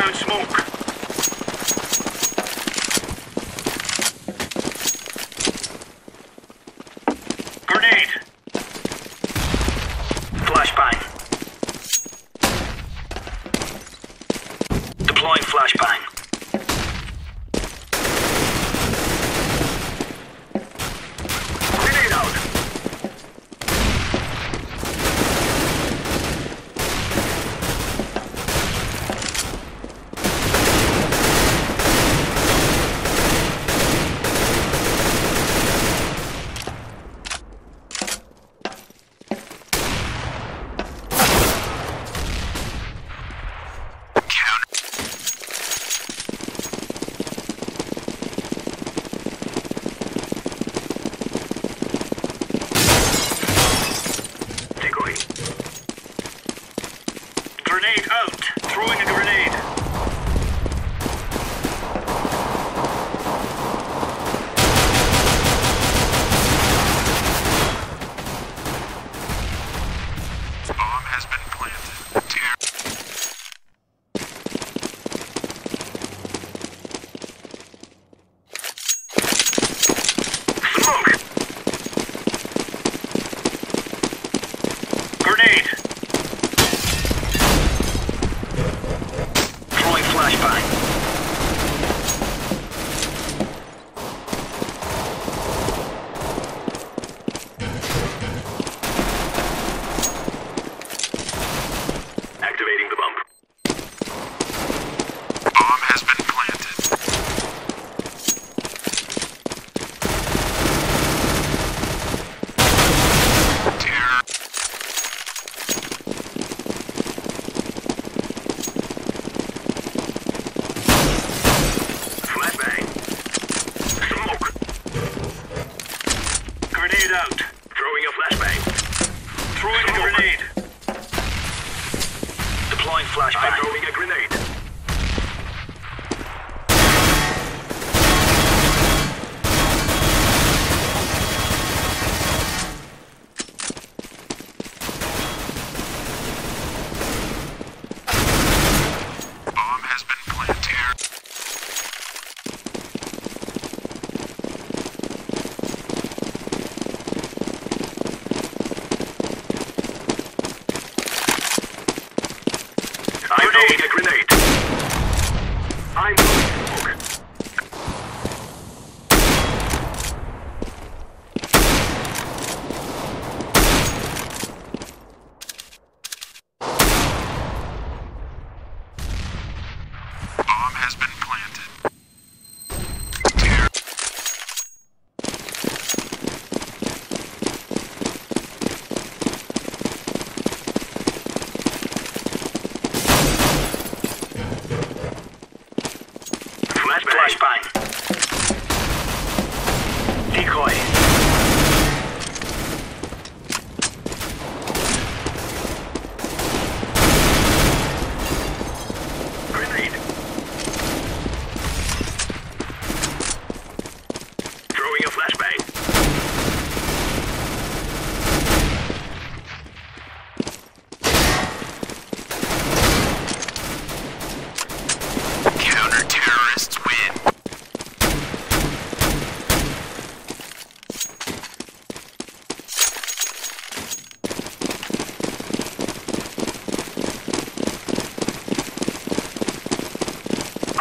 down smoke. Grenade out. Throwing a grenade. flashback. I throwing a grenade. grenade. flashbang.